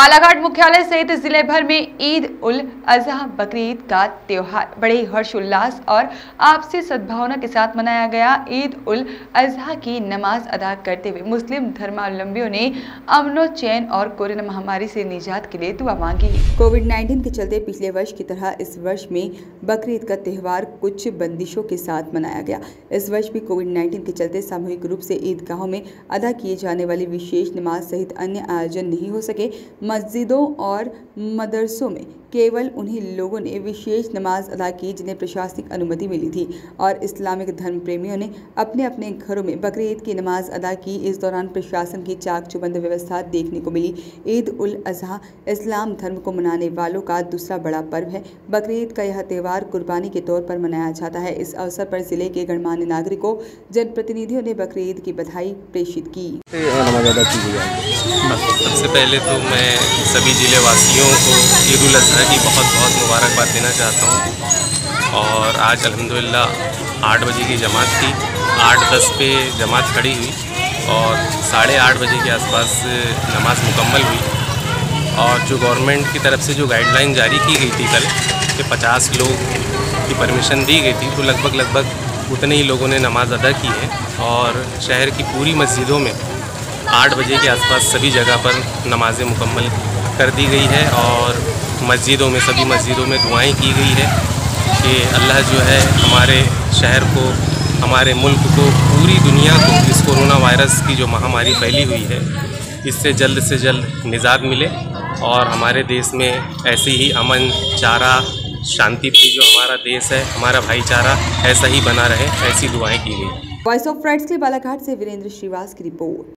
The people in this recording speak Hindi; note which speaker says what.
Speaker 1: बालाघाट मुख्यालय सहित ज़िले भर में ईद उल अजहा बकरीद का त्योहार। बड़े हर्षोल्लास और आपसी सद्भावना के साथ मनाया गया ईद उल अजहा की नमाज़ अदा करते हुए मुस्लिम धर्मावलंबियों ने अमनो चैन और कोरोना महामारी से निजात के लिए दुआ मांगी। कोविड 19 के चलते पिछले वर्ष की तरह इस वर्ष में बकरीद का त्यौहार कुछ बंदिशों के साथ मनाया गया। इस वर्ष भी कोविड 19 के चलते सामूहिक रूप से ईदगाहों में अदा किए जाने वाली विशेष नमाज़ सहित अन्य आयोजन नहीं हो सके। मस्जिदों और मदरसों में केवल उन्हीं लोगों ने विशेष नमाज़ अदा की जिन्हें प्रशासनिक अनुमति मिली थी और इस्लामिक धर्म प्रेमियों ने अपने अपने घरों में बकरीद की नमाज़ अदा की। इस दौरान प्रशासन की चाक चुबंद व्यवस्था देखने को मिली। ईद उल अजहा इस्लाम धर्म को मनाने वालों का दूसरा बड़ा पर्व है। बकरीद का यह त्यौहार कुर्बानी के तौर पर मनाया जाता है। इस अवसर पर ज़िले के गणमान्य नागरिकों, जनप्रतिनिधियों ने बकरीद की बधाई प्रेषित की।
Speaker 2: सबसे पहले तो मैं सभी ज़िले वासियों को ईद उल अजहा की बहुत बहुत मुबारकबाद देना चाहता हूँ। और आज अल्हम्दुलिल्लाह आठ बजे की जमात थी, आठ दस पे जमात खड़ी हुई और साढ़े आठ बजे के आसपास नमाज़ मुकम्मल हुई। और जो गवर्नमेंट की तरफ़ से जो गाइडलाइन जारी की गई थी कल कि पचास लोग की परमिशन दी गई थी तो लगभग लगभग उतने ही लोगों ने नमाज़ अदा की है। और शहर की पूरी मस्जिदों में आठ बजे के आसपास सभी जगह पर नमाज़ें मुकम्मल कर दी गई है और मस्जिदों में, सभी मस्जिदों में दुआएँ की गई है कि अल्लाह जो है हमारे शहर को, हमारे मुल्क को, पूरी दुनिया को इस कोरोना वायरस की जो महामारी फैली हुई है, इससे जल्द से जल्द निजात मिले और हमारे देश में ऐसी ही अमन चारा शांति जो हमारा देश है, हमारा भाईचारा, ऐसा ही बना रहे, ऐसी दुआएँ की गई।
Speaker 1: वॉइस ऑफ़ राइट्स के बालाघाट से वीरेंद्र श्रीवास की रिपोर्ट।